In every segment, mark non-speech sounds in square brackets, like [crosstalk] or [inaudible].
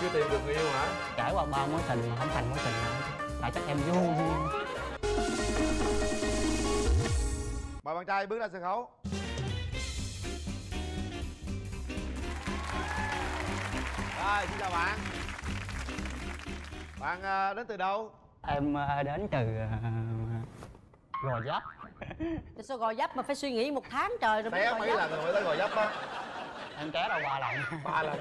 chưa tìm được người yêu hả? Trải qua ba mối tình mà không thành mối tình nào tại chắc em vô duyên mời bạn trai bước ra sân khấu. Rồi xin chào bạn. Bạn ờ, đến từ đâu? Em ờ, đến từ ờ, gò giáp Tại sao gò dấp mà phải suy nghĩ một tháng trời rồi mới mấy dấp? lần rồi mới tới gò dấp á em té đâu ba lần ba lần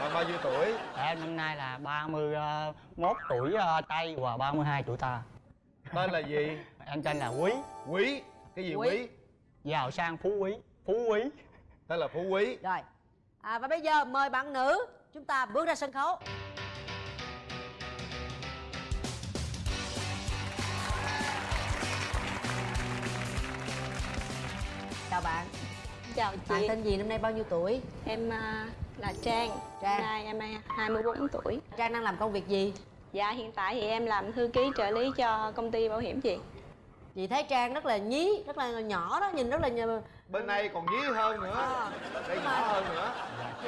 bạn bao nhiêu tuổi? Em năm nay là 31 tuổi ờ, tây và 32 tuổi ta. Tên là gì? Em tên là quý. Quý? Cái gì Quý. quý? Giàu sang phú quý. Phú quý. Tên là phú quý. Rồi. À, Và bây giờ mời bạn nữ Chúng ta bước ra sân khấu. Chào bạn Chào Bạn chị, tên gì, năm nay bao nhiêu tuổi? em à, là Trang, Trang. Hôm nay em ấy 24 tuổi. Trang đang làm công việc gì? Dạ hiện tại thì em làm thư ký trợ lý cho công ty bảo hiểm chị. Chị thấy Trang rất là nhí, rất là nhỏ đó, nhìn rất là nh- bên đây còn dí hơn nữa. À. đây nhỏ hơn nữa.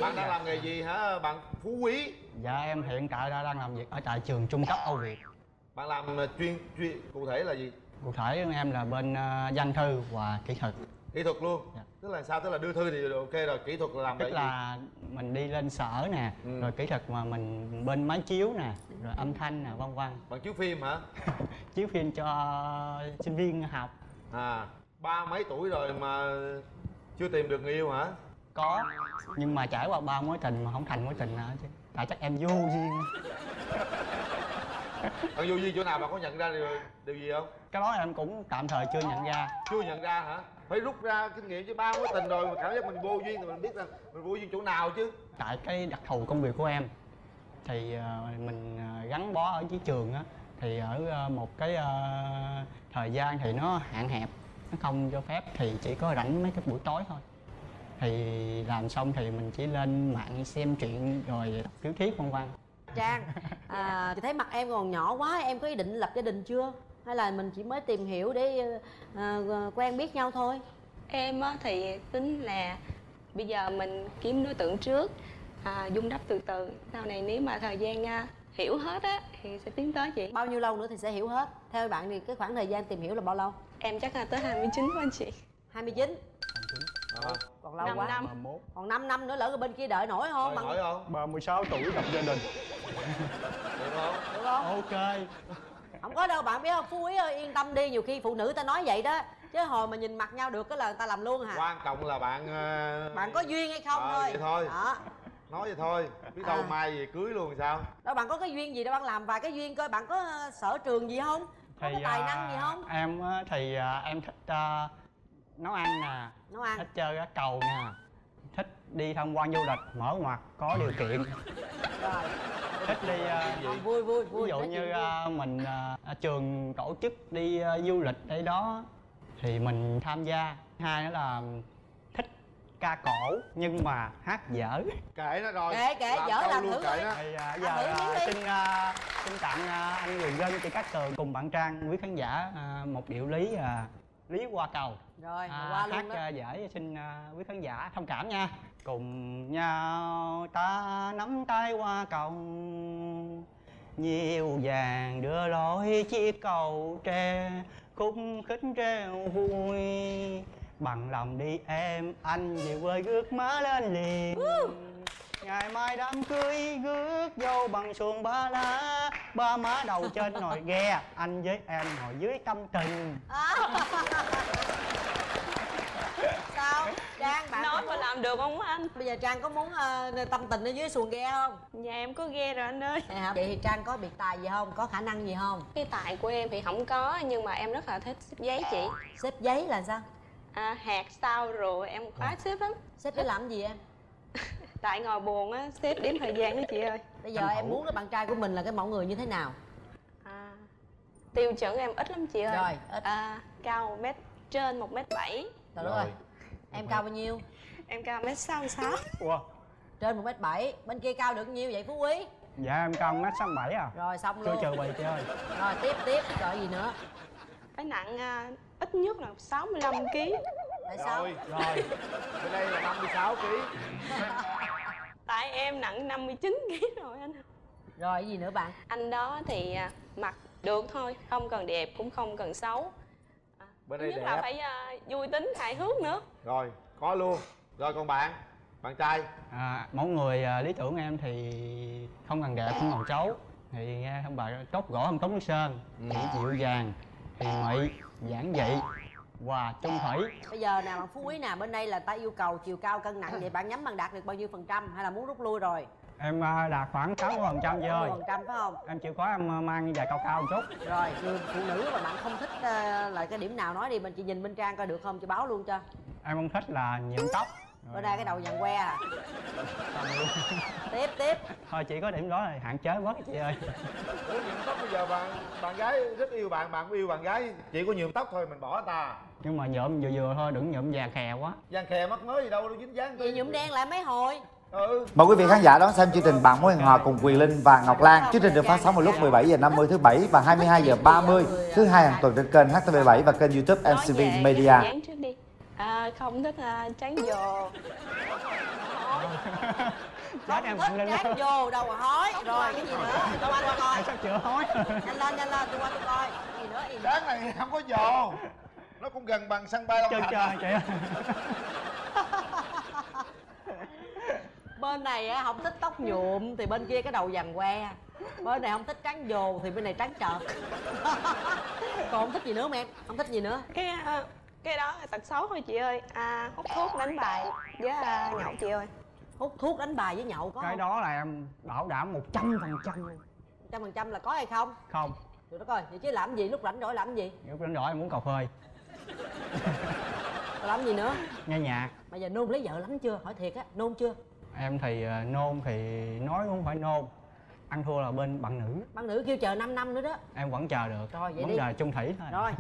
Bạn đang làm nghề gì hả bạn phú quý? Dạ em hiện tại đang làm việc ở tại trường trung cấp Âu Việt. Bạn làm ờ, chuyên chuyên cụ thể là gì? Cụ thể em là bên ờ, văn thư và kỹ thuật. Kỹ thuật luôn. Dạ. Tức là sao? Tức là đưa thư thì ok rồi kỹ thuật là làm tức cái gì là mình đi lên sở nè Ừ. rồi kỹ thuật mà mình bên máy chiếu nè rồi âm thanh nè vân vân. Bạn chiếu phim hả? [laughs] Chiếu phim cho sinh viên học. À ba mấy tuổi rồi mà chưa tìm được người yêu hả? Có nhưng mà trải qua ba mối tình mà không thành mối tình nào chứ. Tại chắc em vô duyên. [laughs] Bạn vô duyên chỗ nào bạn có nhận ra điều, điều gì không? Cái đó em cũng tạm thời chưa nhận ra. Chưa nhận ra hả phải rút ra kinh nghiệm chứ ba mối tình rồi mà cảm giác mình vô duyên thì mình biết rằng mình vô duyên chỗ nào chứ. Tại cái đặc thù công việc của em thì ờ, mình ờ, gắn bó ở dưới trường á thì ở ờ, một cái thời gian thì nó hạn hẹp nó không cho phép thì chỉ có rảnh mấy cái buổi tối thôi. Thì làm xong thì mình chỉ lên mạng xem truyện rồi đọc tiểu thuyết vân vân. Trang à, Chị thấy mặt em còn nhỏ quá Em có ý định lập gia đình chưa? Hay là mình chỉ mới tìm hiểu để à, quen biết nhau thôi? Em á, thì tính là bây giờ mình kiếm đối tượng trước à, dung đắp từ từ. Sau này nếu mà thời gian à, hiểu hết á thì sẽ tiến tới chị. Bao nhiêu lâu nữa thì sẽ hiểu hết? Theo bạn thì cái khoảng thời gian tìm hiểu là bao lâu? Em chắc là tới 29 của anh chị. 29 à, Còn lâu Năm quá. năm. 31 Còn 5 năm nữa lỡ bên kia đợi nổi không? rồi Bằng... hỏi không 36 tuổi lập gia đình. Được [laughs] không Được không? ok Không có đâu bạn biết không? Phú Quý ơi yên tâm đi Nhiều khi phụ nữ ta nói vậy đó Chứ hồi mà nhìn mặt nhau được cái là người ta làm luôn hả? quan trọng là bạn ờ, Bạn có duyên hay không Ờ, thôi vậy thôi. Đó. nói vậy thôi biết đâu À. mai về cưới luôn sao Đâu bạn có cái duyên gì đâu bạn làm vài cái duyên coi Bạn có ờ, sở trường gì không? Có cái tài năng gì không? à, em á, thì à, em thích à, nấu ăn nè Nấu ăn thích chơi cá cầu nè thích đi tham quan du lịch mở ngoặt có điều kiện Rồi thích đi à, Ờ, vui vui vui ví dụ như à, mình à, trường tổ chức đi à, du lịch đây đó thì mình tham gia. Hai nữa là thích ca cổ nhưng mà hát dở. Kệ nó rồi kệ, làm dở làm thử kệ đi. nó. Thì thử giờ đi. xin à, xin tặng à, anh Quyền Dân chị Cát Tường cùng bạn Trang quý khán giả à, một điệu lý à, lý qua cầu. Rồi à, qua hát luôn đó dễ xin à, quý khán giả thông cảm nha cùng nhau ta nắm tay qua cầu nhiều vàng đưa lối chiếc cầu tre khúc khích reo vui. Bằng lòng đi em anh về quê rước má lên liền. Ngày mai đám cưới rước dâu bằng xuồng ba lá. Ba má đầu trên nồi ghe anh với em ngồi dưới tâm tình. À. [laughs] sao? Trang bạn làm được không anh? bây giờ trang có muốn ờ, tâm tình ở dưới xuồng ghe không? Nhà em có ghe rồi anh ơi. Vậy hả? Vậy thì trang có biệt tài gì không? Có khả năng gì không? Cái tài của em thì không có nhưng mà em rất là thích xếp giấy chị. Xếp giấy là sao? À, Hạt sao rồi em khoái xếp lắm. Xếp để làm gì em? [laughs] Tại ngồi buồn á, xếp đếm thời gian đó chị ơi. Bây giờ em muốn cái bạn trai của mình là cái mẫu người như thế nào? À, Tiêu chuẩn em ít lắm chị ơi. Rồi, ít. à, Cao mét trên 1 mét 7 trời đất ơi em cao bao nhiêu Em cao mét 66 Ủa, trên một mét bảy bên kia cao được nhiêu vậy phú quý? Dạ em cao mét sáu bảy à. Rồi xong chưa luôn. trừ bì chị ơi rồi tiếp tiếp rồi gì nữa? Phải nặng à, ít nhất là 65 kg tại sao? Rồi rồi. [laughs] Bên đây là 56 kg tại em nặng 59 kg rồi anh. Rồi gì nữa bạn? Anh đó thì à, mặc được thôi không cần đẹp cũng không cần xấu. À, Bên đây nhất đẹp. là phải à, vui tính hài hước nữa. Rồi có luôn rồi còn bạn bạn trai. À, mẫu người à, lý tưởng em thì không cần đẹp không cần xấu. Thì nghe ông bà tốt gỗ không tống nước sơn Ừ. chỉ dịu dàng hiền mị giản dị và trung thủy. Bây giờ nào bạn phú quý nào bên đây là ta yêu cầu chiều cao cân nặng vậy bạn nhắm bằng đạt được bao nhiêu phần trăm hay là muốn rút lui rồi? Em à, đạt khoảng 60 phần trăm nhiêu phần trăm phải không? Em chịu khó em à, mang giày cao cao một chút. Rồi người phụ nữ mà bạn không thích ờ, là cái điểm nào nói đi mình chỉ nhìn bên trang coi được không? Chị báo luôn cho. Em không thích là nhuộm tóc bên đây cái đầu vàng que à. Tiếp tiếp. Thôi chỉ có điểm đó là hạn chế bớt chị ơi. Ủa nhuộm tóc bây giờ bạn bạn gái rất yêu bạn bạn cũng yêu bạn gái. Chỉ có nhuộm tóc thôi mình bỏ ta. Nhưng mà nhuộm vừa vừa thôi đừng nhuộm già khè quá. Giang khè mắc mới gì đâu đâu dính dáng chị nhuộm đen lại mấy hồi? Ừ. Mời quý vị khán giả đón xem chương trình Bạn mối hẹn hò cùng Quyền Linh và Ngọc Lan. Chương trình được phát sóng vào lúc 17 giờ 50 thứ bảy và 22 giờ 30 thứ hai hàng tuần trên kênh HTV7 và kênh YouTube MCV Media. À, không thích à, trắng dồ chết em thích lên chán vô đâu mà hói. Rồi cái gì nữa? Tôi qua tôi coi sắp chữa hói? Nhanh lên nhanh lên tôi qua tôi coi. Cái gì nữa cái gì Sáng này không có dồ Nó cũng gần bằng sân bay Long Thành. chị ơi. [laughs] Bên này á không thích tóc nhuộm thì bên kia cái đầu vàng que. Bên này không thích trắng dồ thì bên này trắng trợt. [laughs] Còn không thích gì nữa mà em không thích gì nữa. Cái à, cái đó là tật xấu thôi chị ơi. À, hút thuốc đánh bài với à, nhậu chị ơi. Hút thuốc đánh bài với nhậu có cái không? đó là em bảo đảm một trăm phần trăm trăm phần trăm là có hay không? Không. Tụi nó coi vậy chứ làm gì? Lúc rảnh rỗi làm gì? Lúc đến rồi em muốn cà phê. [laughs] Làm gì nữa? Nghe nhạc. Mà giờ nôn lấy vợ lắm chưa? Hỏi thiệt á nôn chưa? Em thì ờ, nôn thì nói cũng phải nôn. Ăn thua là bên bạn nữ. Bạn nữ kêu chờ 5 năm nữa đó. Em vẫn chờ được. Rồi, vậy vẫn đi. chờ chung thủy thôi. Rồi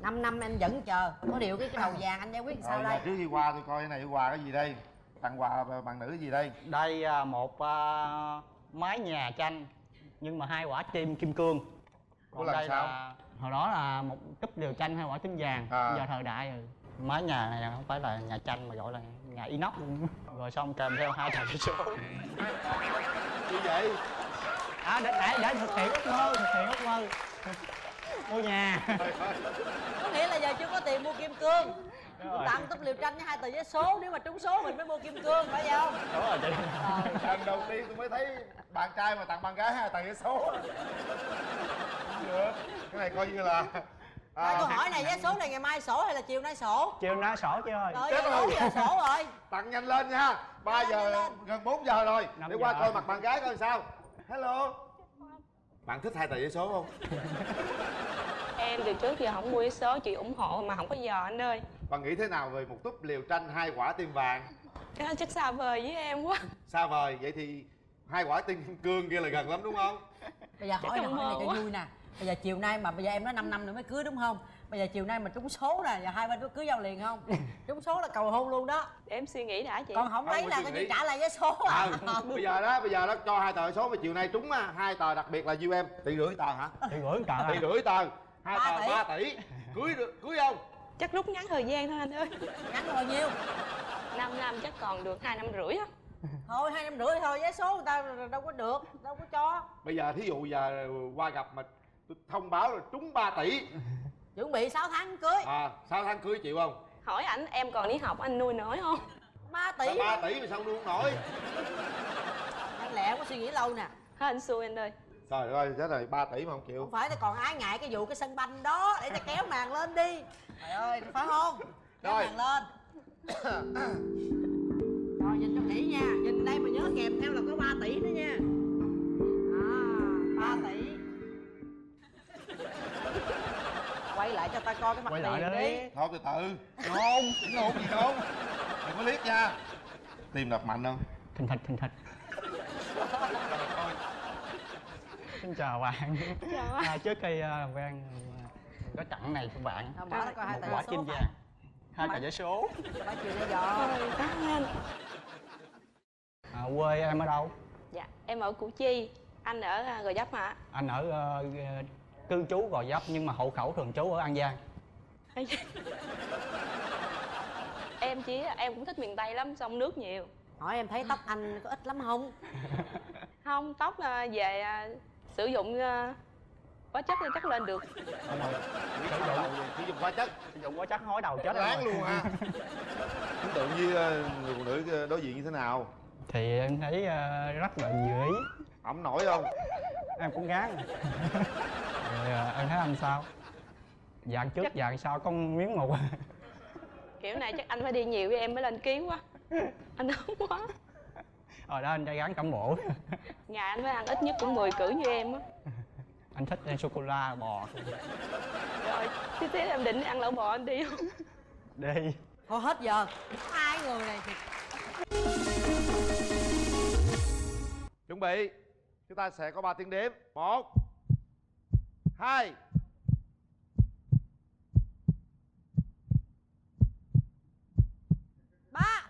5 năm em vẫn chờ. Có điều cái, cái đầu vàng anh giải quyết sao đây? trước khi qua tôi coi cái này quà cái gì đây? Tặng quà bạn nữ gì đây? Đây à, một à, mái nhà tranh nhưng mà hai quả tim kim cương. Ủa còn làm đây sao? là hồi đó là một cúp điều tranh hai quả tím vàng. À. giờ thời đại rồi. Mái nhà này không phải là nhà tranh mà gọi là nhà inox. Luôn rồi xong kèm theo hai thằng số. Gì vậy? À để, để, để thực hiện ước mơ thực hiện ước mơ mua nhà. Có nghĩa là giờ chưa có tiền mua kim cương. Tặng túp liều tranh với hai tờ vé số. Nếu mà trúng số mình mới mua kim cương phải không? Đúng rồi chị Lần đầu tiên tôi mới thấy bạn trai mà tặng bạn gái hai tặng vé số. Được. Cái này coi như là à, câu hỏi này vé số này ngày mai sổ hay là chiều nay sổ? Chiều nay sổ chị ơi. Rồi Chết giờ rồi. bốn giờ sổ rồi. Tặng nhanh lên nha. 3 Nhanh giờ lên. gần 4 giờ rồi. Để qua giờ. coi mặt bạn gái coi sao. Hello. Bạn thích hai tờ vé số không? [laughs] em từ trước giờ không mua vé số chị ủng hộ mà không có giờ anh ơi. Bạn nghĩ thế nào về một túp liều tranh hai quả tim vàng? Cái đó chắc xa vời với em quá. Xa vời vậy thì hai quả tim kim cương kia là gần lắm đúng không? bây giờ hỏi trong hỏi này cho vui nè. Bây giờ chiều nay mà bây giờ em nói 5 năm nữa mới cưới đúng không? Bây giờ chiều nay mà trúng số nè giờ hai bên có cưới nhau liền không? [laughs] Trúng số là cầu hôn luôn đó. Để em suy nghĩ đã chị. Còn không Không, lấy là coi như trả lại vé số à. À, bây giờ đó bây giờ đó cho hai tờ số mà chiều nay trúng á, hai tờ đặc biệt là nhiêu em? Tỷ rưỡi tờ hả? Chị gửi tờ tỷ à. rưỡi tờ hai Ba tỷ. ba tỷ. Cưới được cưới không chắc rút ngắn thời gian thôi anh ơi. Ngắn bao nhiêu 5 năm chắc còn được hai năm rưỡi á. Thôi hai năm rưỡi thôi vé số người ta đâu có được đâu có cho. Bây giờ thí dụ giờ qua gặp mà tôi thông báo là trúng 3 tỷ. Chuẩn bị 6 tháng cưới. À sáu tháng cưới chịu không? Hỏi ảnh em còn đi học anh nuôi nổi không? 3 tỷ. Ba tỷ mà sao nuôi không nổi? Nhanh lẹ không có suy nghĩ lâu nè. Hết anh xui anh ơi trời ơi chết rồi 3 tỷ mà không chịu. Không phải ta còn ái ngại cái vụ cái sân banh đó để ta kéo màn lên đi. Trời ơi phải không? Kéo Rồi. màn lên. Rồi nhìn cho kỹ nha. Nhìn đây mà nhớ kèm theo là có 3 tỷ nữa nha. À 3 tỷ. Quay lại cho ta coi cái mặt quay tiền lại đi. đi. Thôi từ từ. Nôn nôn gì nôn đừng có liếc nha. Tim đập mạnh không? Thình thịch thình thịch [laughs] xin chào bạn. Chào à, trước khi uh, làm quen mình có tặng này cho bạn. Mở ra coi hai một tờ quả số kim vàng hai tờ giấy số. Phải chiều giờ anh à, quê em ở đâu? Dạ em ở củ chi. Anh ở à, gò vấp hả? Anh ở ờ, cư trú gò vấp nhưng mà hộ khẩu thường trú ở an giang. Em chỉ em cũng thích miền tây lắm sông nước nhiều. Hỏi em thấy tóc anh có ít lắm không? Không tóc à, về à, sử dụng à, hóa chất thì chắc lên được. Không Biết đầu gì, sử dụng hóa chất. Sử dụng quá chắc hói đầu chết rồi. luôn ha ấn tượng với ờ, người phụ nữ ờ, đối diện như thế nào? Thì em thấy ờ, rất là ý. Ẩm nổi không? Em cũng gán. Rồi ờ, em thấy anh sao? Dạng trước dạng sau có miếng một. Kiểu này chắc anh phải đi nhiều với em mới lên ký quá. Anh ốm quá ở đó anh trai gán cẩm bổ ngày anh phải [laughs] ăn ít nhất cũng 10 cử như em á. Anh thích ăn sô cô la bò. Rồi tí xíu em định ăn lẩu bò anh đi không? [laughs] Đi. Thôi hết giờ. Hai người này thì chuẩn bị. Chúng ta sẽ có 3 tiếng đếm. Một hai. Ba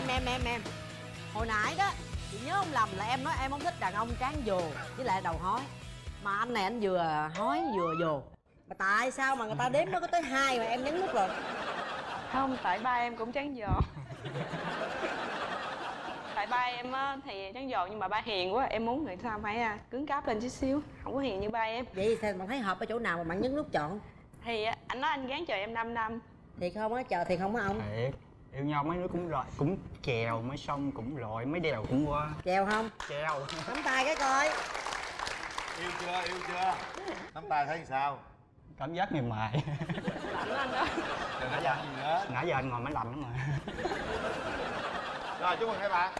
em em em em. Hồi nãy đó chị nhớ không lầm là em nói em không thích đàn ông tráng dồ với lại đầu hói. Mà anh này anh vừa hói vừa dồ mà tại sao mà người ta đếm nó có tới hai mà em nhấn nút rồi? Không tại ba em cũng trắng giò tại ba em á thì trắng giò nhưng mà ba hiền quá. Em muốn người ta phải à, cứng cáp lên chút xíu. Không có hiền như ba em. Vậy thì bạn thấy hợp ở chỗ nào mà bạn nhấn nút chọn? Thì á, anh nói anh gán chờ em 5 năm. Thiệt không á? Chờ thiệt không á ông? Thiệt yêu nhau mấy đứa cũng rồi cũng chèo mấy sông cũng lội mấy đèo cũng qua. Chèo không? Chèo. Nắm tay cái coi. Yêu chưa yêu chưa? Nắm tay thấy sao? Cảm giác mềm mại anh ơi đừng nói gì nữa nãy giờ anh ngồi máy lạnh lắm mà. Rồi chúc mừng hai bạn.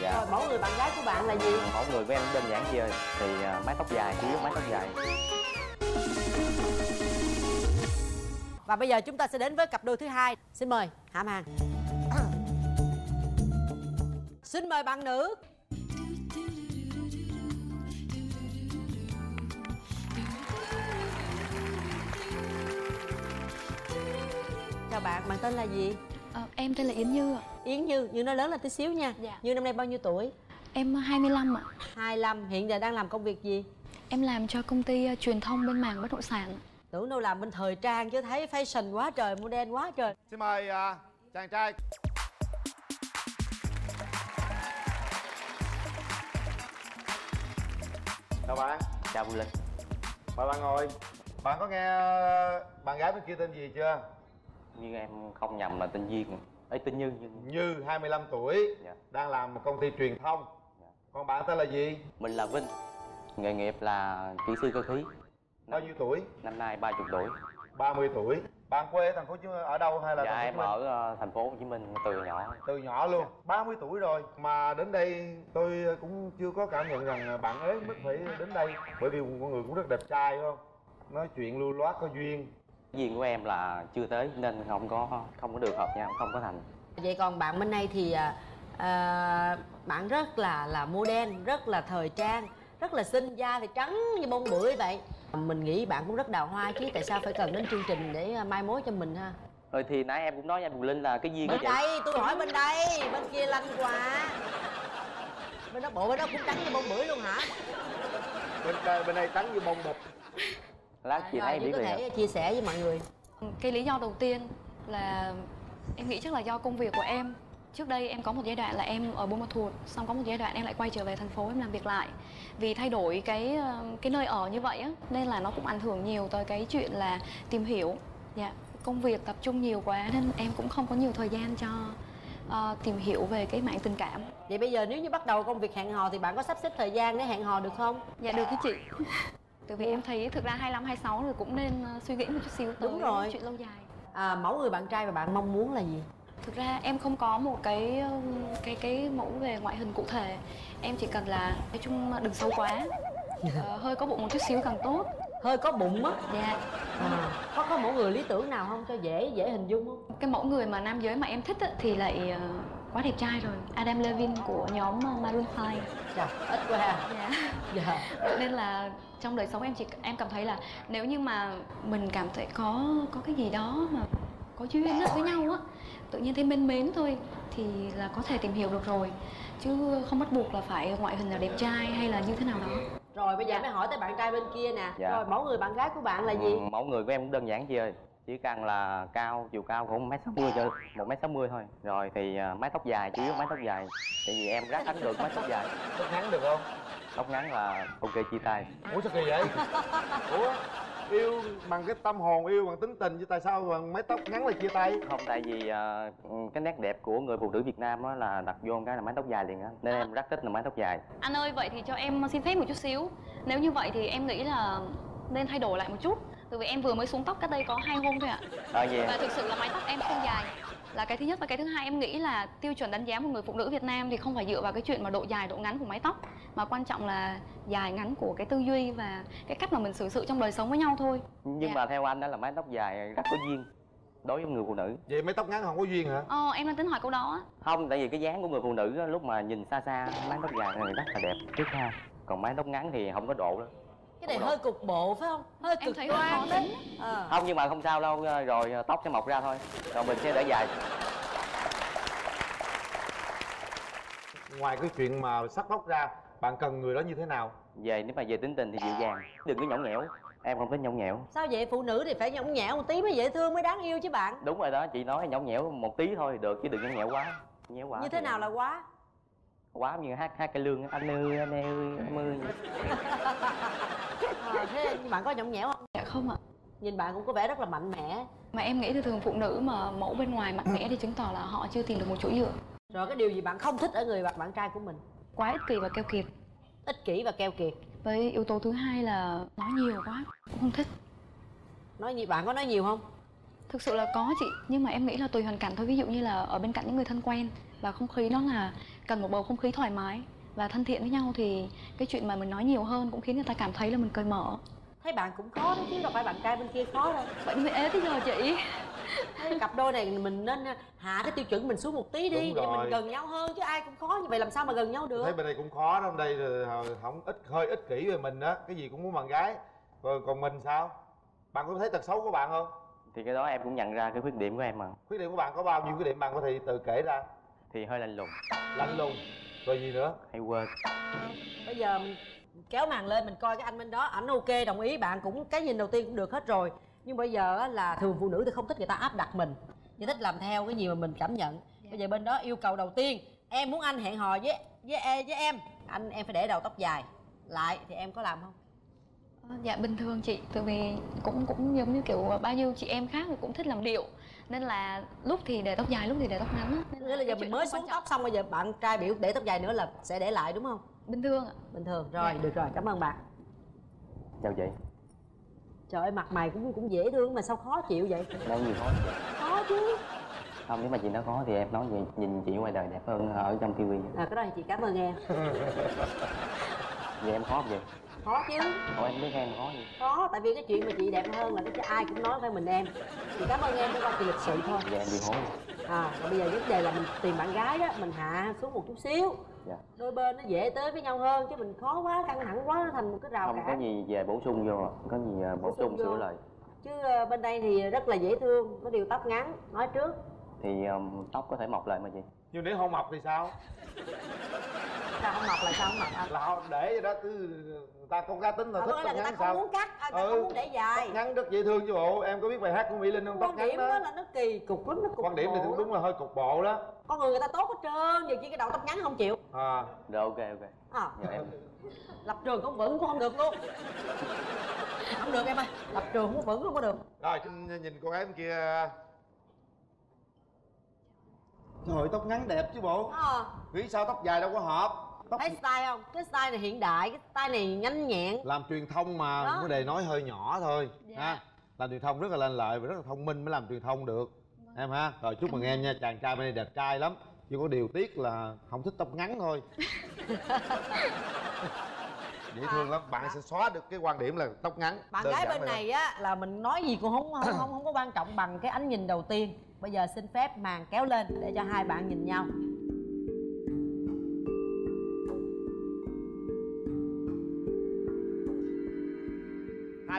Dạ. Rồi mẫu người bạn gái của bạn là gì? Mẫu người của em đơn giản rồi thì à, mái tóc dài chỉ mái tóc dài và bây giờ chúng ta sẽ đến với cặp đôi thứ hai xin mời hãm hàng [clears throat] xin mời bạn nữ chào bạn bạn tên là gì Ờ, em tên là Yến Như ạ. yến như như nói lớn lên tí xíu nha Dạ. như năm nay bao nhiêu tuổi Em 25 ạ. 25 hiện giờ đang làm công việc gì Em làm cho công ty ờ, truyền thông bên mảng bất động sản. Tưởng đâu làm bên thời trang chứ thấy fashion quá trời modern quá trời. Xin mời à, chàng trai. Chào bạn chào Vũ Linh. Mời bạn ngồi. Bạn có nghe ờ, bạn gái bên kia tên gì chưa? Như em không nhầm là tên Duyên. Ấy tên Như nhưng Như 25 tuổi Dạ. đang làm một công ty truyền thông. Dạ. còn bạn tên là gì? Mình là Vinh. Nghề nghiệp là kỹ sư cơ khí bao nhiêu tuổi? Năm nay 30 tuổi. 30 tuổi. Bạn quê ở thành phố Chí Minh ở đâu hay là dạ thành em phố ở ờ, thành phố Hồ Chí Minh từ nhỏ. Từ nhỏ luôn. 30 tuổi rồi mà đến đây tôi cũng chưa có cảm nhận rằng bạn ấy mới phải đến đây bởi vì con người cũng rất đẹp trai phải không? Nói chuyện lưu loát có duyên. Duyên của em là chưa tới nên không có không có được hợp nhau không có thành. Vậy còn bạn bên đây thì à, à, bạn rất là là modern rất là thời trang rất là xinh da thì trắng như bông bưởi vậy mình nghĩ bạn cũng rất đào hoa chứ tại sao phải cần đến chương trình để à, mai mối cho mình ha? Rồi thì nãy em cũng nói với anh Vũ Linh là cái duyên bên đây tôi hỏi bên đây bên kia lanh quá bên đó bộ bên đó cũng trắng như bông bưởi luôn hả? Bên đây bên đây trắng như bông bột. Lát chị thấy biết có thể chia sẻ với mọi người. Cái lý do đầu tiên là em nghĩ chắc là do công việc của em. Trước đây em có một giai đoạn là em ở Buôn Ma Thuột, xong có một giai đoạn em lại quay trở về thành phố em làm việc lại. Vì thay đổi cái ờ, cái nơi ở như vậy á, nên là nó cũng ảnh hưởng nhiều tới cái chuyện là tìm hiểu. Dạ, công việc tập trung nhiều quá nên em cũng không có nhiều thời gian cho ờ, tìm hiểu về cái mảng tình cảm. vậy bây giờ nếu như bắt đầu công việc hẹn hò thì bạn có sắp xếp thời gian để hẹn hò được không Dạ được cái chị [laughs] Tại vì em thấy thực ra 25, 26 rồi cũng nên ờ, suy nghĩ một chút xíu tới Đúng rồi. chuyện lâu dài à, mẫu người bạn trai mà bạn mong muốn là gì Thực ra em không có một cái cái cái mẫu về ngoại hình cụ thể. Em chỉ cần là nói chung đừng xấu quá. [laughs] Ờ, Hơi có bụng một chút xíu càng tốt. Hơi có bụng á? Dạ. À, có có mẫu người lý tưởng nào không? Cho dễ dễ hình dung không? Cái mẫu người mà nam giới mà em thích á, thì lại ờ, quá đẹp trai rồi. Adam Levine của nhóm ờ, Maroon 5 Chà, ít quá ha. Dạ. [laughs] Dạ. Nên là trong đời sống em chỉ em cảm thấy là nếu như mà mình cảm thấy có có cái gì đó mà có duyên á, với nhau á. Tự nhiên thấy mến mến thôi thì là có thể tìm hiểu được rồi. Chứ không bắt buộc là phải ngoại hình là đẹp trai hay là như thế nào đó. Rồi bây giờ mới hỏi tới bạn trai bên kia nè. Dạ. rồi mẫu người bạn gái của bạn là gì? Ừ, mẫu người của em cũng đơn giản chị ơi. Chỉ cần là cao chiều cao cũng mét sáu mươi cho một mét sáu mươi thôi. Rồi thì à, mái tóc dài chủ yếu mái tóc dài. Tại vì em rất ấn tượng mái tóc dài. Tóc ngắn được không? Tóc ngắn là ok chia tay. Ủa sao kỳ vậy? [laughs] Ủa yêu bằng cái tâm hồn yêu bằng tính tình chứ tại sao bằng mái tóc ngắn là chia tay? Không tại vì à, cái nét đẹp của người phụ nữ Việt Nam á là đặt vô cái là mái tóc dài liền á nên em rất thích là mái tóc dài. Anh ơi vậy thì cho em xin phép một chút xíu. Nếu như vậy thì em nghĩ là nên thay đổi lại một chút. Tại vì em vừa mới xuống tóc cách đây có hai hôm thôi ạ. Ở về Và thực sự là mái tóc em không dài là cái thứ nhất và cái thứ hai em nghĩ là tiêu chuẩn đánh giá một người phụ nữ Việt Nam thì không phải dựa vào cái chuyện mà độ dài độ ngắn của mái tóc mà quan trọng là dài ngắn của cái tư duy và cái cách mà mình xử sự trong đời sống với nhau thôi. Nhưng Dạ. mà theo anh đó là mái tóc dài rất có duyên đối với người phụ nữ. Vậy mái tóc ngắn không có duyên hả? Ờ em đang tính hỏi câu đó. Á. không tại vì cái dáng của người phụ nữ á, lúc mà nhìn xa xa mái tóc dài này rất là đẹp. Trước ha còn mái tóc ngắn thì không có độ đó cái này hơi cục bộ phải không? Hơi Em cực thấy hơi khó đoan đấy. tính Ờ. không nhưng mà không sao đâu rồi tóc sẽ mọc ra thôi. Rồi mình sẽ để dài. Ngoài cái chuyện mà sắc tóc ra bạn cần người đó như thế nào? Về nếu mà về tính tình thì dịu dàng. Đừng có nhõng nhẽo. Em không thích nhõng nhẽo. Sao vậy? Phụ nữ thì phải nhõng nhẽo một tí mới dễ thương mới đáng yêu chứ bạn. Đúng rồi đó chị nói nhõng nhẽo một tí thôi thì được chứ đừng nhõng nhẽo quá. Nhẽo quá như thế thì nào là quá? Quá như hát hát cái lương á, anh ơi anh ơi em ơi [laughs] Ờ, thế bạn có nhõng nhẽo không? Dạ không ạ. Nhìn bạn cũng có vẻ rất là mạnh mẽ. Mà em nghĩ thì thường phụ nữ mà mẫu bên ngoài mạnh mẽ thì chứng tỏ là họ chưa tìm được một chỗ dựa. Rồi cái điều gì bạn không thích ở người bạn bạn trai của mình? Quá ích kỷ và keo kiệt. Ích kỷ và keo kiệt. Với yếu tố thứ hai là nói nhiều quá cũng không thích. Nói như bạn có nói nhiều không? Thực sự là có chị nhưng mà em nghĩ là tùy hoàn cảnh thôi. Ví dụ như là ở bên cạnh những người thân quen và không khí đó là cần một bầu không khí thoải mái và thân thiện với nhau thì cái chuyện mà mình nói nhiều hơn cũng khiến người ta cảm thấy là mình cởi mở. Thấy bạn cũng khó đó chứ đâu phải bạn trai bên kia khó đâu. Vậy mới ế tới giờ chị. Thấy cặp đôi này mình nên hạ cái tiêu chuẩn mình xuống một tí đi Đúng để rồi. mình gần nhau hơn chứ ai cũng khó như vậy làm sao mà gần nhau được? Thấy bên đây cũng khó đó đây là không ít hơi ích kỷ về mình đó cái gì cũng muốn bạn gái. Rồi còn mình sao? Bạn có thấy tật xấu của bạn không? Thì cái đó em cũng nhận ra cái khuyết điểm của em mà. Khuyết điểm của bạn có bao nhiêu? Khuyết điểm bạn có thể tự kể ra. Thì hơi lạnh lùng. Lạnh lùng rồi gì nữa? Hay quên. Bây giờ mình kéo màn lên mình coi cái anh bên đó. Ảnh ok đồng ý. Bạn cũng cái nhìn đầu tiên cũng được hết rồi. Nhưng bây giờ á, là thường phụ nữ thì không thích người ta áp đặt mình. Chỉ thích làm theo cái gì mà mình cảm nhận. Bây giờ bên đó yêu cầu đầu tiên em muốn anh hẹn hò với với e- với em. Anh em phải để đầu tóc dài. Lại thì em có làm không? Ờ, dạ bình thường chị. Tại vì cũng cũng giống như kiểu bao nhiêu chị em khác thì cũng thích làm điệu nên là lúc thì để tóc dài lúc thì để tóc ngắn á. Nên nghĩa là giờ mình mới xuống tóc xong bây giờ bạn trai biểu để tóc dài nữa là sẽ để lại đúng không? Bình thường ạ. Bình thường. Rồi Dạ. được rồi. Cảm ơn bạn. Chào chị. Trời ơi mặt mày cũng cũng dễ thương mà sao khó chịu vậy? Nói gì? Khó khó chứ. Không nếu mà chị nói khó thì em nói gì? Nhìn chị ngoài đời đẹp hơn ở trong tivi à cái đó thì chị cảm ơn em. Vậy em khó không vậy khó chứ. Ủa em biết em khó gì? Khó tại vì cái chuyện mà chị đẹp hơn là cái chứ ai cũng nói phải mình em. Chị cảm ơn em đã qua kỳ lịch sự thôi. Vậy em bị hối. À và bây giờ vấn đề là mình tìm bạn gái đó mình hạ xuống một chút xíu. Dạ. Đôi bên nó dễ tới với nhau hơn chứ mình khó quá căng thẳng quá nó thành một cái rào không có cản gì về bổ sung vô có gì à, bổ Bổ sung sung vô. sửa lại chứ ờ, bên đây thì rất là dễ thương có điều tóc ngắn nói trước. Thì um, tóc có thể mọc lại mà chị. Nhưng nếu không mọc thì sao sao không mọc là sao không mọc anh là họ để vậy đó cứ người ta con cá tính là thích tóc người ta ngắn không sao? muốn cắt à, người ta Ừ. không muốn để dài. Tóc ngắn rất dễ thương chứ bộ em có biết bài hát của mỹ linh không? Tóc quan ngắn điểm đó. đó là nó kỳ cục lắm nó cục quan điểm thì đúng là hơi cục bộ đó. Con người người ta tốt hết trơn giờ chỉ cái đầu tóc ngắn không chịu. À. Rồi ok ok. À, dạ em. Lập trường không vững cũng không được luôn. Không được em ơi lập trường không vững không có được. Rồi nhìn cô gái bên kia. Trời tóc ngắn đẹp chứ bộ. À, nghĩ sao tóc dài đâu có hợp tóc thấy style không? Cái style này hiện đại cái style này nhanh nhẹn. Làm truyền thông mà Đó. vấn đề nói hơi nhỏ thôi Dạ. ha? Làm truyền thông rất là lên lợi và rất là thông minh mới làm truyền thông được em ha? Rồi chúc mừng em nha chàng trai bên đây đẹp trai lắm chỉ có điều tiếc là không thích tóc ngắn thôi. [laughs] Dễ thương lắm bạn sẽ xóa được cái quan điểm là tóc ngắn bạn Đơn gái bên này á là mình nói gì cũng không không không, không có quan trọng bằng cái ánh nhìn đầu tiên. Bây giờ xin phép màn kéo lên để cho hai bạn nhìn nhau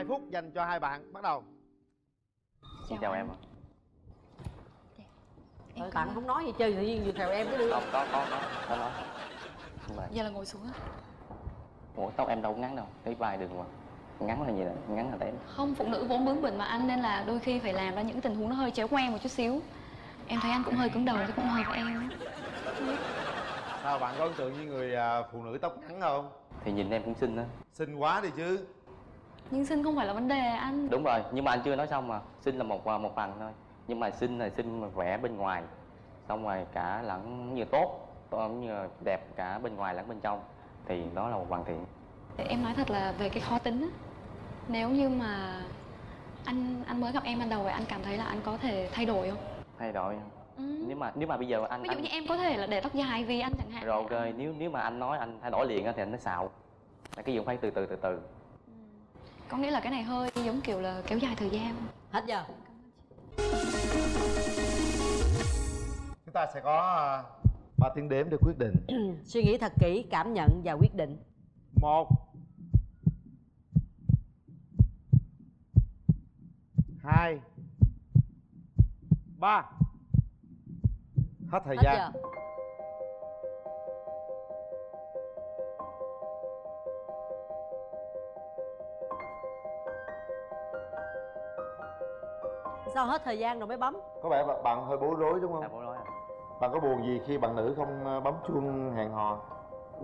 phút dành cho hai bạn. Bắt đầu. Xin chào em ạ. Em ơn. không nói gì chơi tự nhiên vừa theo em cái đi. Không có có có. Có nói. Giờ là ngồi xuống á. Ủa tóc em đâu ngắn đâu. Thấy vai đường mà ngắn là gì đó ngắn là tém không phụ nữ vốn bướng bỉnh mà anh nên là đôi khi phải làm ra những tình huống nó hơi chéo ngoe một chút xíu. Em thấy anh cũng hơi cứng đầu chứ cũng hợp với em sao bạn có ấn tượng với người à, phụ nữ tóc ngắn không? Thì nhìn em cũng xinh á. Xinh quá đi chứ nhưng xinh không phải là vấn đề anh. Đúng rồi nhưng mà anh chưa nói xong mà. Xinh là một một phần thôi. Nhưng mà xinh là xinh mà vẻ bên ngoài. Xong rồi cả lẫn như tốt cũng như đẹp cả bên ngoài lẫn bên trong. Thì đó là một hoàn thiện. Em nói thật là về cái khó tính á nếu như mà anh anh mới gặp em ban đầu vậy anh cảm thấy là anh có thể thay đổi không? Thay đổi không? ừ. nếu mà nếu mà bây giờ anh ví dụ anh như em có thể là để tóc dài vì anh chẳng hạn. Rồi ok nếu nếu mà anh nói anh thay đổi liền á thì anh nói xạo. Là cái gì cũng phải từ từ từ từ có nghĩa là cái này hơi giống kiểu là kéo dài thời gian. Hết giờ. Chúng ta sẽ có à, ba tiếng đếm để quyết định. [clears throat] Suy nghĩ thật kỹ cảm nhận và quyết định. Một. Hai. Ba. Hết thời hết gian. giờ sao hết thời gian rồi mới bấm? Có vẻ bạn- bạn hơi bối rối đúng là không bố nói à. bạn có buồn gì khi bạn nữ không à, bấm chuông hẹn hò?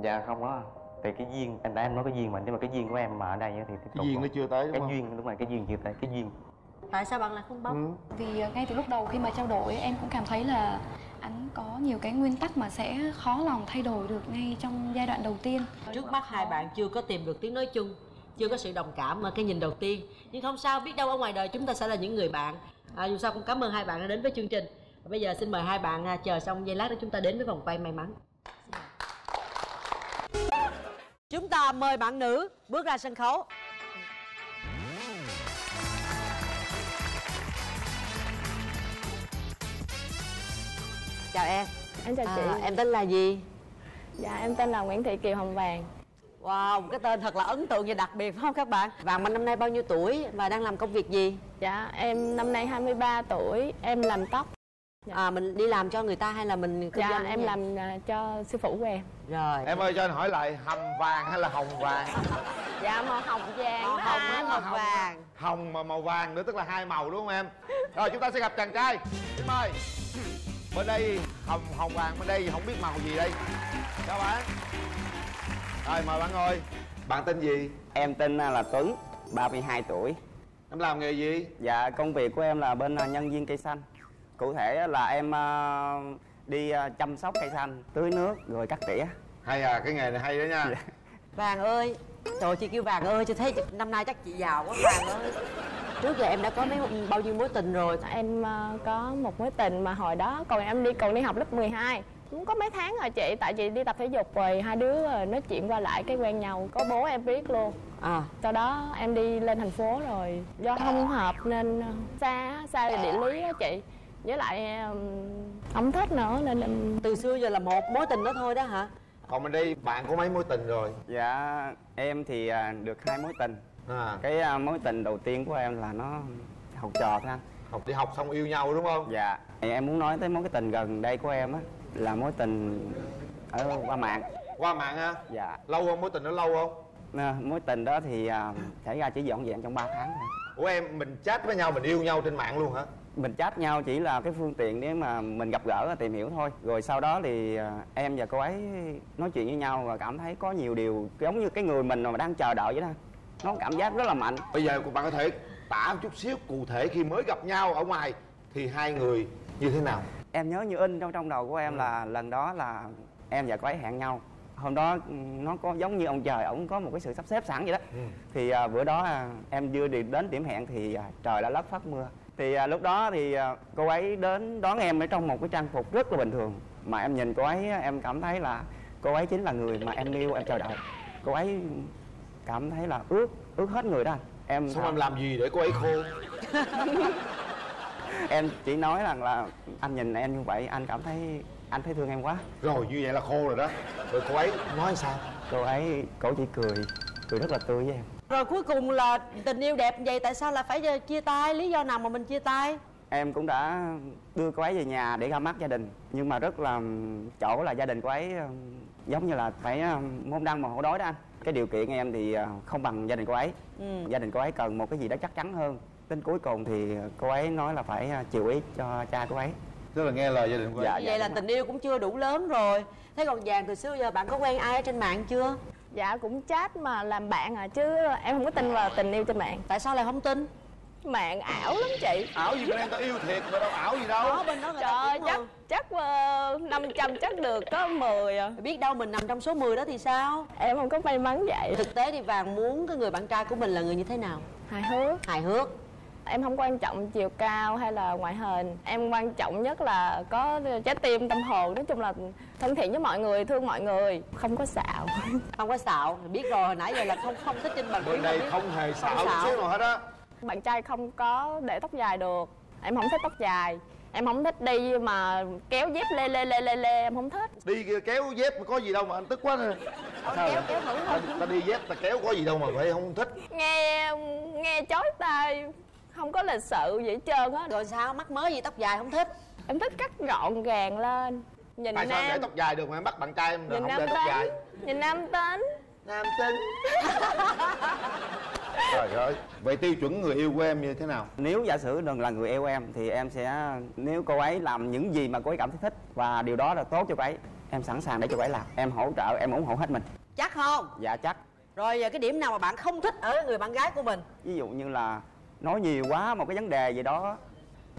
Dạ không có. Thì cái duyên anh đã em nói cái duyên mà nhưng mà cái duyên của em mà ở đây á thì tiếp cái duyên nó chưa tới đúng cái không? duyên đúng rồi cái duyên chưa tới cái duyên. Tại sao bạn lại không bấm? Ừ. vì ờ, ngay từ lúc đầu khi mà trao đổi em cũng cảm thấy là anh có nhiều cái nguyên tắc mà sẽ khó lòng thay đổi được ngay trong giai đoạn đầu tiên. Trước mắt hai bạn chưa có tìm được tiếng nói chung chưa có sự đồng cảm ở cái nhìn đầu tiên. Nhưng không sao biết đâu ở ngoài đời chúng ta sẽ là những người bạn à, dù sao cũng cảm ơn hai bạn đã đến với chương trình. Và bây giờ xin mời hai bạn à, chờ xong giây lát để chúng ta đến với vòng quay may mắn. Chúng ta mời bạn nữ bước ra sân khấu. Chào em. Em chào chị. à, em tên là gì? Dạ em tên là Nguyễn Thị Kiều Hồng Vàng. Wow, một cái tên thật là ấn tượng và đặc biệt phải không các bạn? Vàng Minh năm nay bao nhiêu tuổi và đang làm công việc gì? Dạ em năm nay 23 tuổi, em làm tóc. À mình đi làm cho người ta hay là mình kinh Dạ doanh em làm à, cho sư phụ của em. Rồi. em ơi cho anh hỏi lại hầm vàng hay là hồng vàng [laughs] Dạ màu hồng vàng Màu hồng hay màu vàng? hồng mà màu vàng nữa tức là hai màu đúng không em rồi chúng ta sẽ gặp chàng trai xin mời bên đây hồng hồng vàng bên đây không biết màu gì đây chào bạn rồi mời bạn ngồi bạn tên gì Em tên là Tuấn, 32 tuổi. em làm nghề gì Dạ, công việc của em là bên à, nhân viên cây xanh. Cụ thể là em à, đi à, chăm sóc cây xanh, tưới nước rồi cắt tỉa. hay à cái nghề này hay đó nha Vàng ơi, trời ơi, chị kêu Vàng ơi, chị thấy năm nay chắc chị giàu quá Vàng ơi. Trước giờ em đã có mấy bao nhiêu mối tình rồi? Em à, có một mối tình mà hồi đó còn em đi còn đi học lớp 12 cũng có mấy tháng rồi chị tại chị đi tập thể dục rồi hai đứa nói chuyện qua lại cái quen nhau có bố em biết luôn. À, sau đó em đi lên thành phố rồi do không hợp nên à, xa á, xa về địa lý á chị. Với lại không thích nữa nên em từ xưa giờ là một mối tình đó thôi đó hả? còn bên đây bạn có mấy mối tình rồi. Dạ, em thì à, được hai mối tình. à. Cái à, mối tình đầu tiên của em là nó học trò thôi anh. học đi học xong yêu nhau đúng không? Dạ, thì em muốn nói tới mối cái tình gần đây của em á là mối tình ở qua mạng. qua mạng ha Dạ, lâu không? Mối tình nó lâu không? Nè, mối tình đó thì à, xảy ra chỉ dọn dẹn trong 3 tháng thôi. ủa em mình chat với nhau mình yêu nhau trên mạng luôn hả? Mình chat nhau chỉ là cái phương tiện để mà mình gặp gỡ và tìm hiểu thôi. Rồi sau đó thì à, em và cô ấy nói chuyện với nhau và cảm thấy có nhiều điều giống như cái người mình mà đang chờ đợi vậy đó. Nó cảm giác rất là mạnh. Bây giờ bạn có thể tả một chút xíu cụ thể khi mới gặp nhau ở ngoài thì hai người như thế nào em nhớ như in trong trong đầu của em là lần đó là em và cô ấy hẹn nhau. Hôm đó ừ, nó có giống như ông trời ổng có một cái sự sắp xếp sẵn vậy đó. Thì à, bữa đó à, em chưa đi đến điểm hẹn thì à, trời đã lất phất mưa. Thì à, lúc đó thì à, cô ấy đến đón em ở trong một cái trang phục rất là bình thường. Mà em nhìn cô ấy em cảm thấy là cô ấy chính là người mà em yêu em chờ đợi. Cô ấy cảm thấy là ướt ướt hết người đó anh. em xong em làm gì để cô ấy khô [laughs] em chỉ nói rằng là anh nhìn em như vậy anh cảm thấy anh thấy thương em quá. Rồi như vậy là khô rồi đó. Rồi cô ấy? Nói sao? Cô ấy cổ chỉ cười cười rất là tươi với em. Rồi cuối cùng là tình yêu đẹp vậy tại sao lại phải chia tay? Lý do nào mà mình chia tay? em cũng đã đưa cô ấy về nhà để ra mắt gia đình nhưng mà rất là chỗ là gia đình cô ấy ờ, giống như là phải ờ, môn đăng mà hổ đói đó anh. Cái điều kiện em thì ờ, không bằng gia đình cô ấy. Ừ. gia đình cô ấy cần một cái gì đó chắc chắn hơn đến cuối cùng thì cô ấy nói là phải ờ, chịu ý cho cha cô ấy. Tức là nghe lời gia đình của Dạ. em vậy là tình yêu cũng chưa đủ lớn rồi. Thế còn vàng từ xưa giờ bạn có quen ai ở trên mạng chưa? Dạ cũng chat mà làm bạn à chứ em không có tin vào tình yêu trên mạng. Tại sao lại không tin? Mạng ảo lắm chị. Ảo gì bên em ta yêu thiệt mà đâu ảo gì đâu. Đó bên đó người trời ta ơi cũng chắc mừng. chắc uh, 500 chắc được có 10 à. Biết đâu mình nằm trong số 10 đó thì sao? Em không có may mắn vậy. Thực tế thì vàng muốn cái người bạn trai của mình là người như thế nào? Hài hước. Hài hước em không quan trọng chiều cao hay là ngoại hình. Em quan trọng nhất là có trái tim tâm hồn. Nói chung là thân thiện với mọi người thương mọi người. Không có xạo. [laughs] Không có xạo. Biết rồi hồi nãy giờ là không không thích trên bàn bên đây không hề xạo Không xạo. xíu nào hết á. Bạn trai không có để tóc dài được. Em không thích tóc dài. Em không thích đi mà kéo dép lê lê lê lê lê. Em không thích. Đi kéo dép mà có gì đâu mà anh tức quá. Nè kéo kéo thử ta, ta đi dép ta kéo có gì đâu mà phải không thích. Nghe nghe chói tai không có lịch sự vậy hết trơn á. Rồi sao? Mắc mới gì tóc dài không thích. Em thích cắt gọn gàng lên. Nhìn tại sao em để nam tóc dài được mà em bắt bạn trai em nhìn không nam để tóc dài? Nhìn nam tính. Nam tính. [laughs] Trời ơi vậy tiêu chuẩn người yêu của em như thế nào? Nếu giả sử đừng là người yêu em thì em sẽ nếu cô ấy làm những gì mà cô ấy cảm thấy thích và điều đó là tốt cho cô ấy em sẵn sàng để cho cô ấy làm. Em hỗ trợ em ủng hộ hết mình. Chắc không? Dạ chắc. Rồi giờ cái điểm nào mà bạn không thích ở người bạn gái của mình? Ví dụ như là nói nhiều quá một cái vấn đề gì đó.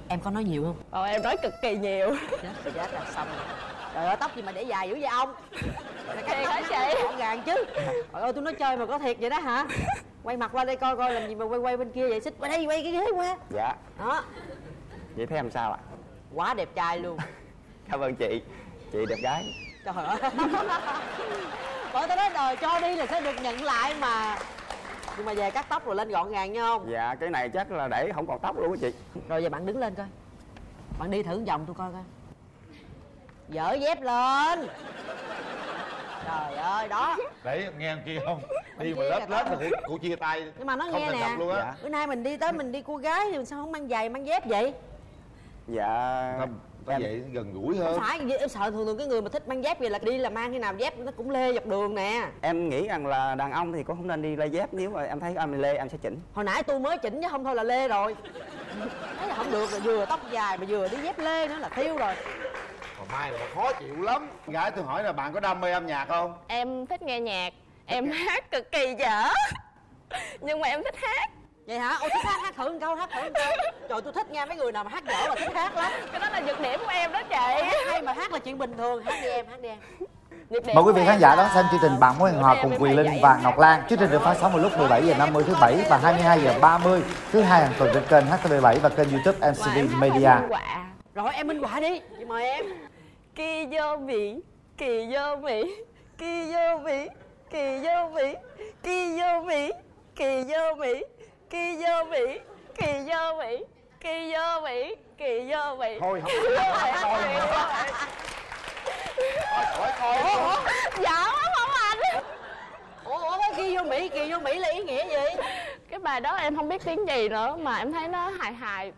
Em có nói nhiều không? Ồ, em nói cực kỳ nhiều. Chết rồi, chết là xong rồi. Trời ơi tóc gì mà để dài dữ vậy ông? Thiệt hả chị? Gọn gàng chứ. Trời ơi tôi nói chơi mà có thiệt vậy đó hả? Quay mặt qua đây coi coi làm gì mà quay quay bên kia vậy. Xích qua đây quay cái ghế qua. Dạ. Đó. Vậy thấy em sao ạ? Quá đẹp trai luôn. [laughs] Cảm ơn chị. Chị đẹp gái. Trời ơi. [laughs] Bởi tôi nói đời cho đi là sẽ được nhận lại mà nhưng mà về cắt tóc rồi lên gọn gàng nha không? Dạ cái này chắc là để không còn tóc luôn á chị. Rồi giờ bạn đứng lên coi. Bạn đi thử vòng tôi coi coi. Dở dép lên. Trời ơi đó. Đấy em nghe kia không? đi mà lết lết là cụ, chia tay nhưng mà nó không nghe nè. luôn á. Dạ. bữa nay mình đi tới mình đi cô gái thì sao không mang giày mang dép vậy? Dạ. Ta, em- vậy gần gũi hơn. không phải em sợ thường thường cái người mà thích mang dép vậy là đi là mang khi nào dép nó cũng lê dọc đường nè. Em nghĩ rằng là đàn ông thì cũng không nên đi lê dép nếu mà em thấy em lê em sẽ chỉnh. Hồi nãy tôi mới chỉnh chứ không thôi là lê rồi. Thấy là không được rồi vừa tóc dài mà vừa đi dép lê nữa là thiêu rồi. Còn mai là khó chịu lắm. Gái tôi hỏi là bạn có đam mê âm nhạc không? Em thích nghe nhạc. Em hát cực kỳ dở. Nhưng mà em thích hát vậy hả? Ôi thích hát hát thử một câu hát thử một câu. Trời tôi thích nghe mấy người nào mà hát dở mà thích hát lắm. Cái đó là nhược điểm của em đó chị. Hát hay mà hát là chuyện bình thường. Hát đi em hát đi em. Mời quý vị khán giả đón xem chương trình Bạn Mối Hẹn Hò cùng Quỳ Linh và Ngọc Lan. Chương trình được phát sóng vào lúc 17 giờ 50 thứ bảy và 22 giờ 30 thứ hai hàng tuần trên kênh HTV7 và kênh YouTube MCV Media. rồi em minh họa đi. Chị mời em. Kỳ vô mỹ kỳ vô mỹ kỳ vô mỹ kỳ vô mỹ kỳ vô mỹ kỳ vô mỹ kỳ vô mỹ kỳ vô mỹ kỳ vô mỹ kỳ vô mỹ thôi không vô Mỹ, thôi coi ủa dở lắm không anh ủa ủa cái kỳ vô mỹ kỳ vô mỹ là ý nghĩa gì? Cái bài đó em không biết tiếng gì nữa mà em thấy nó hài hài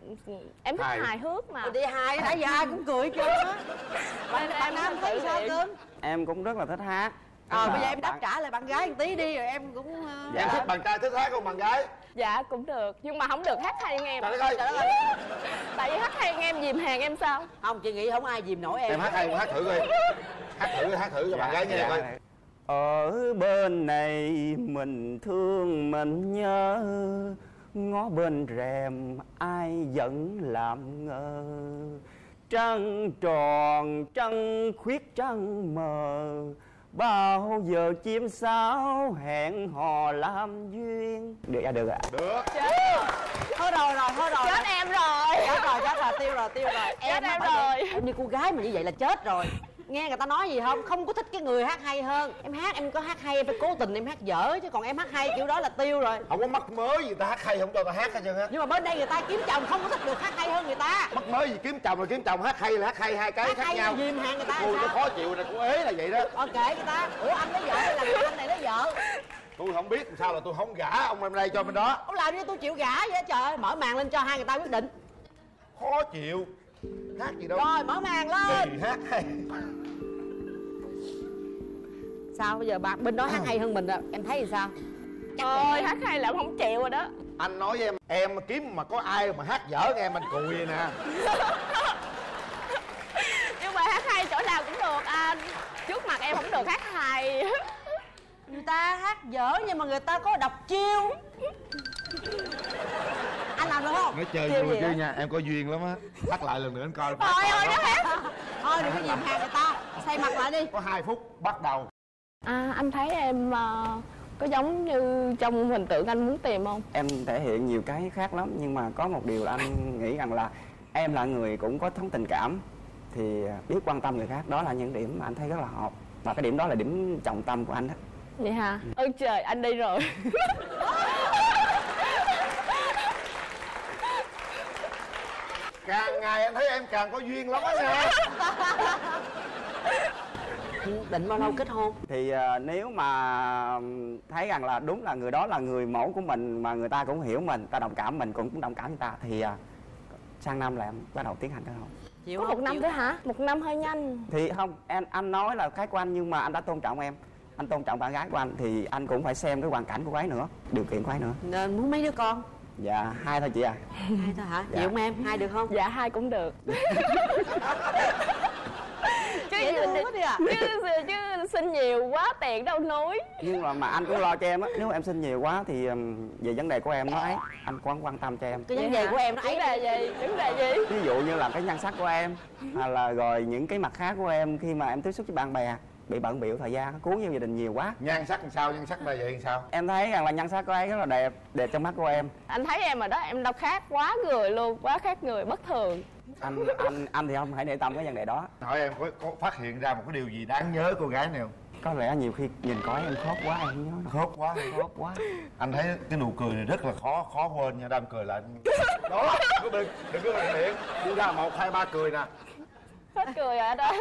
em thích Hài. hài, hước mà. Đi nãy giờ ai cũng cười cho á bạn, bạn nam thấy sao cưng em cũng rất là thích hát. Ờ Nhưng bây giờ em đáp bạn- trả lại bạn gái một tí đi rồi em cũng ờ, Dạ. em thích bạn trai thích hát không bạn gái dạ cũng được. Nhưng mà không được hát hay nghe em. Trời đất ơi. Trời đất ơi. Tại vì hát hay nghe em dìm hàng em sao? Không chị nghĩ không ai dìm nổi em. Em hát hay không hát thử coi. Hát thử hát thử cho bạn gái nghe dạ. coi. Ở bên này mình thương mình nhớ ngó bên rèm ai vẫn làm ngơ. Trăng tròn trăng khuyết trăng mờ bao giờ chim sáo hẹn hò làm duyên? Được à được ạ. Được. Thôi rồi rồi thôi rồi. Chết em rồi. Chết rồi chết rồi tiêu rồi tiêu rồi. Chết em em rồi. em như cô gái mà như vậy là chết rồi nghe người ta nói gì không? Không có thích cái người hát hay hơn. Em hát em có hát hay em phải cố tình em hát dở chứ. Còn em hát hay kiểu đó là tiêu rồi. Không có mắc mới gì ta hát hay không cho ta hát hết trơn á. Nhưng mà bên đây người ta kiếm chồng không có thích được hát hay hơn người ta. Mắc mới gì kiếm chồng rồi kiếm chồng hát hay là hát hay hai cái hát khác hay nhau. dìm hàng người ta tôi là nó khó chịu này cô ế là vậy đó. Ok người ta. Ủa anh lấy vợ hay là anh này lấy vợ tôi không biết làm sao là tôi không gả ông em đây cho bên đó. Ông làm đi tôi chịu gả vậy trời ơi mở màn lên cho hai người ta quyết định. Khó chịu. Hát gì đâu. Rồi mở màn lên. Kỳ hát hay sao? Bây giờ bạn bên đó hát hay hơn mình rồi em thấy thì sao? Thôi hát hay là em không chịu rồi đó. Anh nói với em em kiếm mà có ai mà hát dở nghe em anh cùi vậy nè. [laughs] Nhưng mà hát hay chỗ nào cũng được anh Trước mặt em không được hát hay. [laughs] Người ta hát dở nhưng mà người ta có đọc chiêu. Anh làm được không? Nói chơi Chiêu vui đó? nha em có duyên lắm á. Hát lại lần nữa anh coi. Thôi ơi nó hát thôi. đừng có nhìn hàng người ta. Xoay mặt lại đi. Có hai phút bắt đầu À anh thấy em ờ, có giống như trong hình tượng anh muốn tìm không? em thể hiện nhiều cái khác lắm nhưng mà có một điều là anh nghĩ rằng là em là người cũng có thống tình cảm thì biết quan tâm người khác đó là những điểm mà anh thấy rất là hợp và cái điểm đó là điểm trọng tâm của anh đó Vậy hả? Ơn trời anh đi rồi càng ngày em thấy em càng có duyên lắm á nha [laughs] định bao lâu kết hôn? Thì à, nếu mà thấy rằng là đúng là người đó là người mẫu của mình mà người ta cũng hiểu mình ta đồng cảm mình cũng cũng đồng cảm người ta thì à, sang năm là em bắt đầu tiến hành kết hôn. Chịu Có một năm thôi hả? Một năm hơi nhanh. Thì không em anh nói là cái của anh nhưng mà anh đã tôn trọng em. Anh tôn trọng bạn gái của anh thì anh cũng phải xem cái hoàn cảnh của ấy nữa điều kiện của ấy nữa. Nên muốn mấy đứa con? Dạ hai thôi chị à. Hai thôi hả? Dạ. chịu không em? Hai được không? Dạ hai cũng được [laughs] Chứ dễ thương quá đi à chứ, chứ xin nhiều quá tiền đâu nối nhưng mà mà anh cũng lo cho em á nếu mà em xin nhiều quá thì về vấn đề của em nó ấy anh cũng quan tâm cho em. Cái vấn đề của em nó Vấn ấy đề gì? Vấn đề gì? ví dụ như là cái nhan sắc của em hay là rồi những cái mặt khác của em khi mà em tiếp xúc với bạn bè bị bận biểu thời gian cuốn vào gia đình nhiều quá. Nhan sắc làm sao? Nhan sắc là vậy làm sao? Em thấy rằng là nhan sắc của ấy rất là đẹp đẹp trong mắt của em. Anh thấy em rồi đó, em đâu khác quá người luôn Quá khác người, bất thường anh anh anh thì không hãy để tâm cái vấn đề đó. Hỏi em có, có phát hiện ra một cái điều gì đáng nhớ cô gái này không? Có lẽ nhiều khi nhìn coi em khóc quá em không nhớ. Khớp quá. Khóc quá. Anh thấy cái nụ cười này rất là khó khó quên nha đam cười lại. Đó đừng có đừng có bằng miệng. Đi ra một hai ba cười nè. Hết cười rồi đó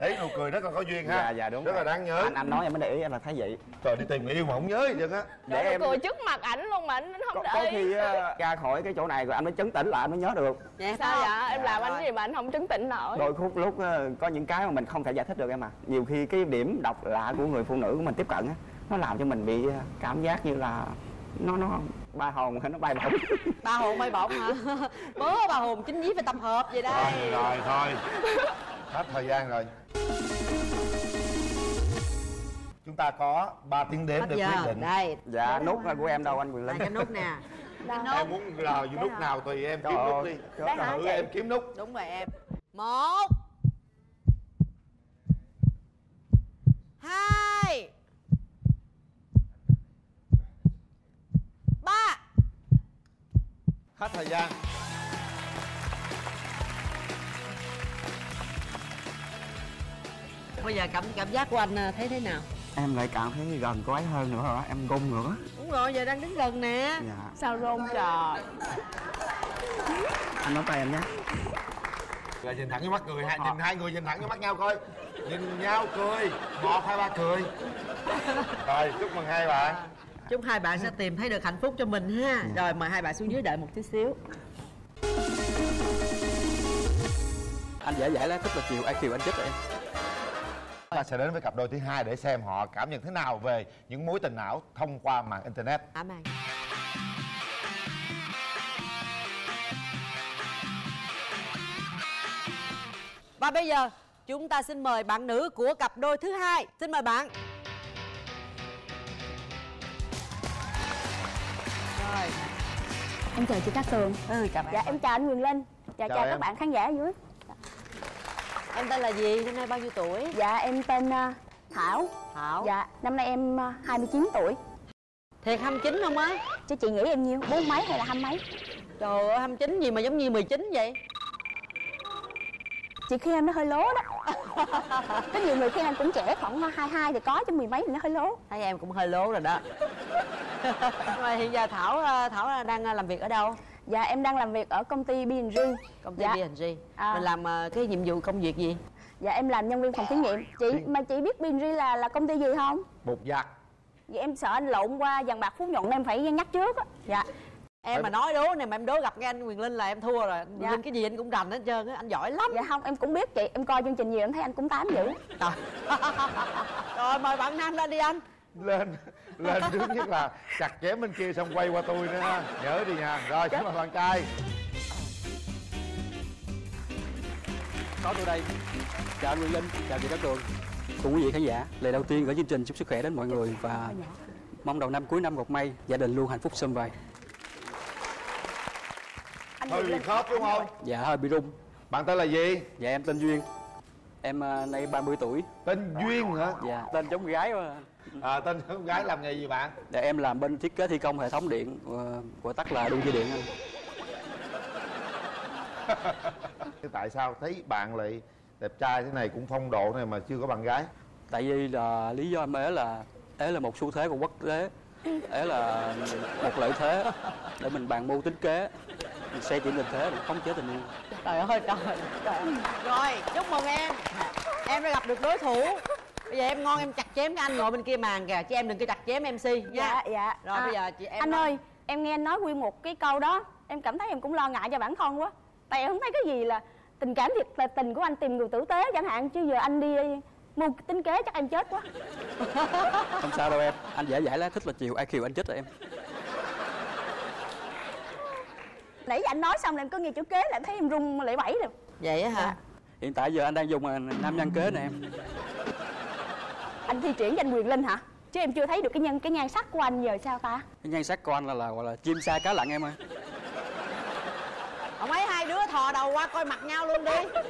thấy nụ cười rất là có duyên ha. Dạ dạ đúng rất rồi. là đáng nhớ. Anh anh nói em mới để ý em là thấy vậy. Trời đi tìm người yêu mà không nhớ gì trơn á. Để em cười trước mặt ảnh luôn mà anh có, không có để ý. khi ra khỏi cái chỗ này rồi anh mới chấn tĩnh lại anh mới nhớ được. Vậy Sao không? vậy? Em làm Rồi. anh gì mà anh không trấn tĩnh nổi? Đôi khúc lúc có những cái mà mình không thể giải thích được em à. Nhiều khi cái điểm độc lạ của người phụ nữ của mình tiếp cận á nó làm cho mình bị cảm giác như là nó nó ba hồn hay nó bay bổng. Ba hồn bay bổng hả? [laughs] Bớ ba hồn chính dí phải tập hợp vậy rồi đây rồi thôi [laughs] hết thời gian rồi. Chúng ta có 3 tiếng đếm hết để quyết định. Đây. Dạ nút của em đâu anh Quyền đây Linh cái nút nè. Cái nút. em muốn là nút nào tùy em kiếm nút đi. thử em kiếm nút. Đúng rồi em. Một. Hai. Ba. Hết thời gian bây giờ cảm cảm giác của anh à, thấy thế nào? Em lại cảm thấy gần cô ấy hơn nữa rồi đó em gung nữa. Đúng rồi giờ đang đứng gần nè. Dạ. Sao rôn trời? Anh nắm tay em nhé. Rồi nhìn thẳng với mắt cười hai nhìn hai người nhìn thẳng với mắt nhau coi. Nhìn nhau cười. Một hai ba cười. Rồi chúc mừng hai bạn. Chúc hai bạn sẽ tìm thấy được hạnh phúc cho mình ha. Rồi mời hai bạn xuống dưới đợi một chút xíu. Anh dễ dãi lắm tức là chiều ai chiều anh chết rồi em ta sẽ đến với cặp đôi thứ hai để xem họ cảm nhận thế nào về những mối tình ảo thông qua mạng internet. Ám ảnh và bây giờ chúng ta xin mời bạn nữ của cặp đôi thứ hai. Xin mời bạn. Rồi Em chào chị Cát Tường ừ chào bạn. Dạ em chào anh Quyền Linh. Dạ Chào chào, các bạn khán giả ở dưới em tên là gì? Năm nay bao nhiêu tuổi? Dạ em tên ờ, Thảo. Thảo. Dạ năm nay em ờ, 29 tuổi. Thiệt 29 không á? Chứ chị nghĩ em nhiêu? Bốn mấy hay là hai mấy? trời ơi 29 gì mà giống như 19 vậy? Chị khi em nó hơi lố đó. [laughs] Có nhiều người khi em cũng trẻ khoảng 22 thì có chứ mười mấy thì nó hơi lố. Thấy em cũng hơi lố rồi đó. [laughs] Hiện giờ thảo ờ, thảo đang ờ, làm việc ở đâu Dạ em đang làm việc ở công ty B&G công ty Dạ. B&G À. mình làm ờ, cái nhiệm vụ công việc gì? Dạ em làm nhân viên phòng thí nghiệm. Chị mà chị biết B&G là là công ty gì không? bột giặt. Vậy em sợ anh lộn qua dàn bạc Phú Nhuận nên em phải nhắc trước á. Dạ. Em mà nói đố này mà em đố gặp cái anh Quyền Linh là em thua rồi. Quyền Dạ. Linh cái gì anh cũng rành hết trơn á anh giỏi lắm. Dạ không em cũng biết chị em coi chương trình gì em thấy anh cũng tám dữ. Trời. rồi mời bạn nam lên đi anh lên lên trước nhất là chặt chém bên kia xong quay qua tôi nữa ha. Nhớ đi nha. Rồi xin mời bạn trai. Có tôi đây. Chào anh Nguyên Linh chào chị Cát Tường cùng quý vị khán giả lời đầu tiên của chương trình chúc sức khỏe đến mọi người và mong đầu năm cuối năm gặp may gia đình luôn hạnh phúc sum vầy. Hơi bị khớp đúng không? Dạ hơi bị rung. Bạn tên là gì? Dạ em tên Duyên. Em à, nay 30 tuổi. Tên duyên hả? Dạ tên giống gái mà [laughs] à, tên con gái làm nghề gì bạn? Dạ, em làm bên thiết kế thi công hệ thống điện ờ, gọi tắt là đu dây điện anh. [laughs] Thế tại sao thấy bạn lại đẹp trai thế này cũng phong độ này mà chưa có bạn gái? Tại vì là lý do em ế là ế là một xu thế của quốc tế ế là một lợi thế để mình bàn mưu tính kế mình xây dựng tình thế để khống chế tình yêu. Trời ơi trời, trời. rồi chúc mừng em. Em đã gặp được đối thủ bây giờ em ngon em chặt chém cái anh ngồi bên kia màn kìa chứ em đừng có chặt chém mc nha dạ dạ. Rồi À, bây giờ chị em anh nói. ơi em nghe anh nói nguyên một cái câu đó em cảm thấy em cũng lo ngại cho bản thân quá. Tại em không thấy cái gì là tình cảm thiệt là tình của anh tìm người tử tế chẳng hạn chứ giờ anh đi mưu tính kế chắc em chết quá. [laughs] Không sao đâu em anh dễ dãi lá thích là chiều ai kiều anh chết rồi em. Nãy giờ anh nói xong là em cứ nghe chữ kế là em thấy em run lẩy bẩy rồi. Vậy á hả? Dạ. hiện tại giờ anh đang dùng à, nam nhân kế nè em anh thi triển cho anh quyền linh hả? Chứ em chưa thấy được cái nhân cái nhan sắc của anh giờ sao ta? Cái nhan sắc của anh là, là gọi là chim sa cá lặn em ơi. Ông ấy hai đứa thò đầu qua coi mặt nhau luôn đi.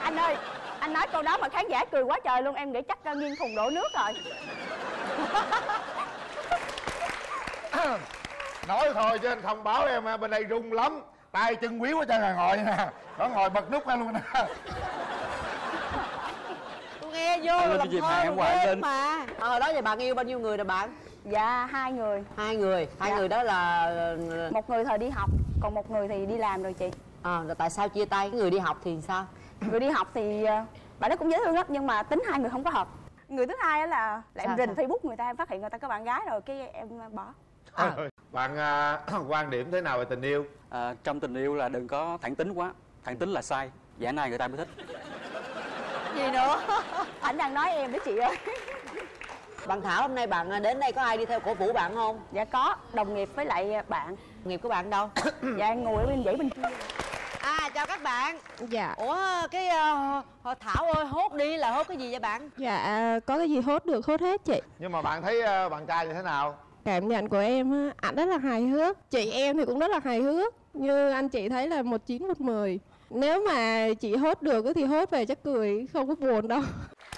Anh ơi anh nói câu đó mà khán giả cười quá trời luôn em nghĩ chắc uh, nghiêng thùng đổ nước rồi. [coughs] Nói thôi chứ anh không báo em ha, bên đây rung lắm. Tay chân ở trên hàng ngồi nè. Nó ngồi bật nút ra luôn nè nghe vô Anh là lên hàng luôn hoài ghê lên. mà. Ờ hồi đó giờ bạn yêu bao nhiêu người rồi bạn? Dạ hai người. Hai người. Hai Dạ. người đó là một người thời đi học còn một người thì đi làm rồi chị. À, rồi tại sao chia tay? Cái người đi học thì sao? Người đi học thì ờ, bạn ấy cũng dễ thương lắm nhưng mà tính hai người không có hợp. Người thứ hai á là là em Sao, rình sao? facebook người ta em phát hiện người ta có bạn gái rồi cái em bỏ. À, bạn à, [clears throat] quan điểm thế nào về tình yêu? À, trong tình yêu là đừng có thẳng tính quá. Thẳng tính là sai. Giả này người ta mới thích gì nữa. [laughs] Anh đang nói em đó chị ơi. Bạn thảo hôm nay bạn đến đây có ai đi theo cổ vũ bạn không? Dạ có đồng nghiệp với lại bạn. Nghiệp của bạn đâu? [coughs] Dạ ngồi ở bên dãy bên kia. À chào các bạn. Dạ, ủa cái uh, thảo ơi hốt đi là hốt cái gì vậy bạn? Dạ có cái gì hốt được hốt hết chị. Nhưng mà bạn thấy à, bạn trai như thế nào? Cảm nhận của em á, ảnh rất là hài hước. Chị em thì cũng rất là hài hước. Như anh chị thấy là một chín một mười Nếu mà chị hốt được á thì hốt về chắc cười không có buồn đâu.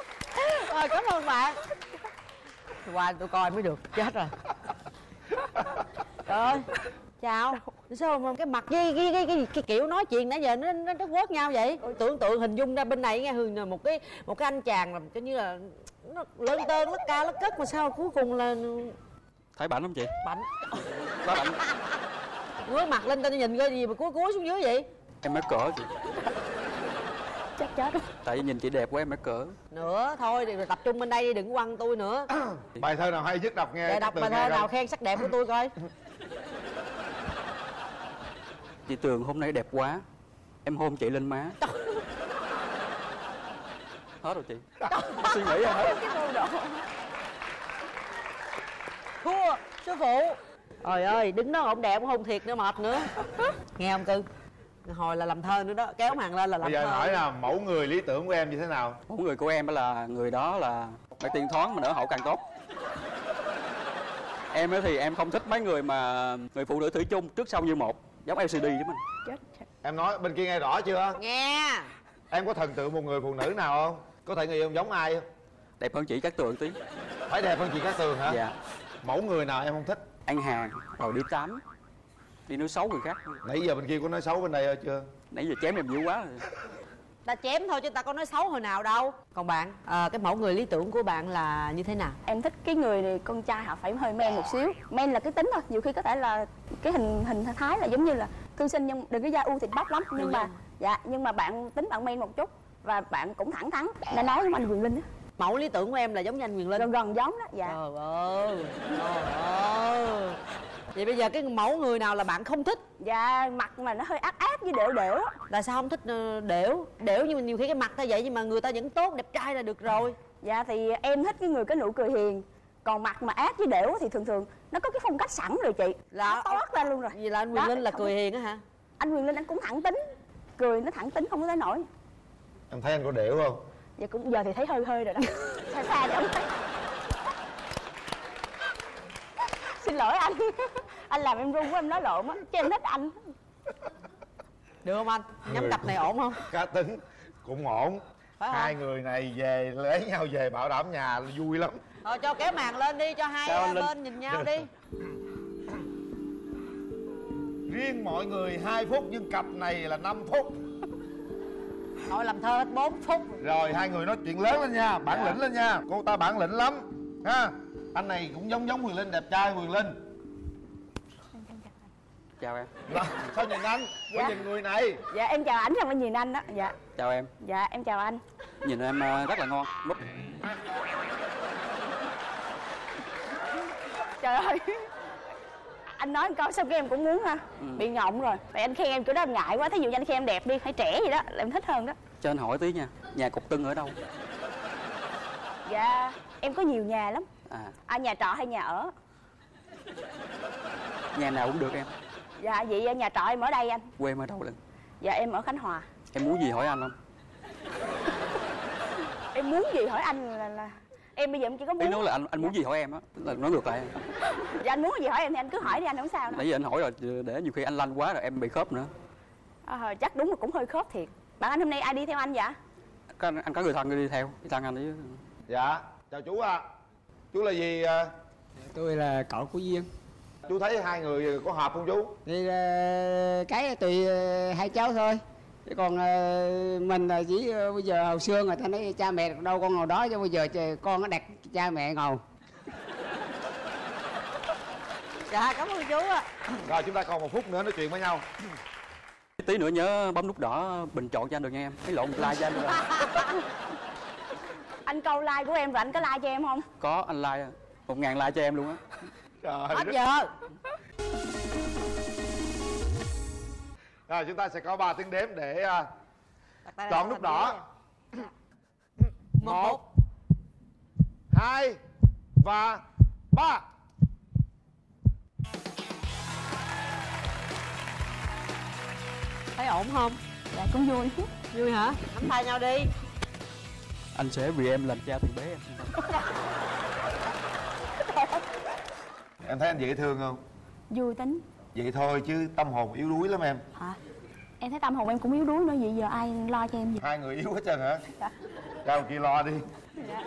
[laughs] Rồi cảm ơn bạn. Qua tôi coi mới được chết rồi. Trời ơi. Chào. Sao mà cái mặt cái cái cái cái, cái kiểu nói chuyện nãy giờ nó nó nó quớt nhau vậy? Tưởng tượng hình dung ra bên này nghe hường là một cái một cái anh chàng làm cái như là nó lớn tơn lất ca lất cất mà sao cuối cùng là thấy bảnh không chị? Bảnh. Quá bảnh. Ngước mặt lên tao nhìn coi gì mà cúi cúi xuống dưới vậy em mới cỡ chị chắc chết. Tại vì nhìn chị đẹp quá em mới cỡ. Nữa thôi thì tập trung bên đây đi đừng quăng tôi nữa. [coughs] Bài thơ nào hay nhất đọc nghe để đọc bài thơ nào khen sắc đẹp của tôi coi. Chị tường hôm nay đẹp quá. Em hôn chị lên má. Hết rồi chị. [laughs] Suy nghĩ rồi hết thua sư phụ. Trời ơi đứng đó ổng đẹp hôn thiệt nữa mệt nữa. Nghe không cưng hồi là làm thơ nữa đó kéo màn lên là làm bây giờ thơ. hỏi là mẫu người lý tưởng của em như thế nào? Mẫu người của em á là người đó là phải tiền thoáng mà nở hậu càng tốt. Em ấy thì em không thích mấy người mà người phụ nữ thủy chung trước sau như một giống LCD chứ mình. Chết chết. em nói bên kia nghe rõ chưa? Nghe. Em có thần tượng một người phụ nữ nào không? Có thể người yêu giống ai không? Đẹp hơn chị các tường tí. Phải đẹp hơn chị Cát Tường hả? Dạ. Mẫu người nào em không thích? Ăn hàng rồi đi tắm đi nói xấu người khác. Nãy giờ bên kia có nói xấu bên đây chưa? Nãy giờ chém em dữ quá. Rồi ta chém thôi chứ ta có nói xấu hồi nào đâu. Còn bạn ờ, cái mẫu người lý tưởng của bạn là như thế nào? Em thích cái người này con trai họ phải hơi men một xíu. Men là cái tính thôi nhiều khi có thể là cái hình hình thái là giống như là thư sinh nhưng đừng có da u thịt bắp lắm. Nhưng mà dạ nhưng mà bạn tính bạn men một chút và bạn cũng thẳng thắn. Nên nói với anh Quyền Linh á. Mẫu lý tưởng của em là giống như anh Quyền Linh. Gần gần giống đó dạ. Trời ơi trời ơi vậy bây giờ cái mẫu người nào là bạn không thích? Dạ mặt mà nó hơi ác ác với đểu đểu là sao không thích ờ, đểu? Đểu nhưng mà nhiều khi cái mặt ta vậy nhưng mà người ta vẫn tốt đẹp trai là được rồi. Dạ thì em thích cái người có nụ cười hiền. Còn mặt mà ác với đểu thì thường thường nó có cái phong cách sẵn rồi chị. Là nó toát ra luôn rồi. vậy là anh Quyền Linh là cười hiền á hả? Anh Quyền Linh anh cũng thẳng tính. Cười nó thẳng tính không có tới nổi em thấy anh có đểu không? Dạ cũng giờ thì thấy hơi hơi rồi đó. [laughs] Xa xa vậy xin lỗi anh. [laughs] Anh làm em run quá em nói lộn á. Chứ em thích anh. Được không anh? Nhắm cặp này ổn không? Cá tính. Cũng ổn. Phải không? hai người này về lấy nhau về bảo đảm nhà vui lắm. Thôi cho kéo màn lên đi cho hai Linh. bên nhìn nhau đi. [laughs] Riêng mọi người 2 phút nhưng cặp này là 5 phút. [laughs] Thôi làm thơ hết 4 phút. Rồi hai người nói chuyện lớn lên nha bản lĩnh lên nha. Cô ta bản lĩnh lắm ha anh này cũng giống giống Quyền Linh đẹp trai Quyền Linh. Chào em. Đó, sao nhìn anh? Dạ. phải nhìn người này? Dạ em chào ảnh xong anh nhìn anh đó. Dạ. Chào em. Dạ em chào anh. Nhìn em ờ, rất là ngon. Múp trời ơi. Anh nói câu xong cái em cũng muốn ha? Bị ngọng rồi. Tại anh khen em chỗ đó em ngại quá. Thí dụ như anh khen em đẹp đi hay trẻ gì đó là em thích hơn đó. Cho anh hỏi tí nha nhà cục tưng ở đâu? Dạ em có nhiều nhà lắm à. À nhà trọ hay nhà ở? Nhà nào cũng được em. Dạ vậy nhà trọ em ở đây anh. Quê em ở đâu lần? Dạ em ở khánh hòa. Em muốn gì hỏi anh không? [laughs] Em muốn gì hỏi anh là, là em bây giờ em chỉ có ý muốn nói là anh anh muốn gì hỏi em á là nói ngược lại. [laughs] Dạ anh muốn gì hỏi em thì anh cứ hỏi đi anh không sao đâu. Nãy giờ anh hỏi rồi để nhiều khi anh lanh quá rồi em bị khớp nữa. À, chắc đúng là cũng hơi khớp thiệt. Bạn anh hôm nay ai đi theo anh vậy? Có, anh có người thân đi theo đi thân anh đi. Dạ chào chú ạ chú là gì à? tôi là cậu của duyên. Chú thấy hai người có hợp không chú? Thì ờ, cái tùy ờ, hai cháu thôi. Chứ còn ờ, mình là chỉ bây giờ hồi xưa người ta nói cha mẹ đâu con ngồi đó chứ bây giờ con nó đặt cha mẹ ngồi [laughs] dạ cảm ơn chú ạ. Rồi chúng ta còn một phút nữa nói chuyện với nhau. Tí nữa nhớ bấm nút đỏ bình chọn cho anh được nha em. Cái lộn like cho anh được. không? [laughs] anh câu like của em rồi anh có like cho em không? Có anh like một ngàn like cho em luôn á. Trời hết giờ. Rồi chúng ta sẽ có 3 tiếng đếm để à, tay chọn nút đỏ. một hai và ba. Thấy ổn không? Dạ cũng vui. Vui hả? Nắm tay nhau đi anh sẽ vì em làm cha từ bé em. Em thấy anh dễ thương không? Vui tính. Vậy thôi chứ tâm hồn yếu đuối lắm em. Hả? Em thấy tâm hồn em cũng yếu đuối nữa vậy giờ ai lo cho em gì hai người yếu hết trơn hả? Dạ. cho kia lo đi. dạ.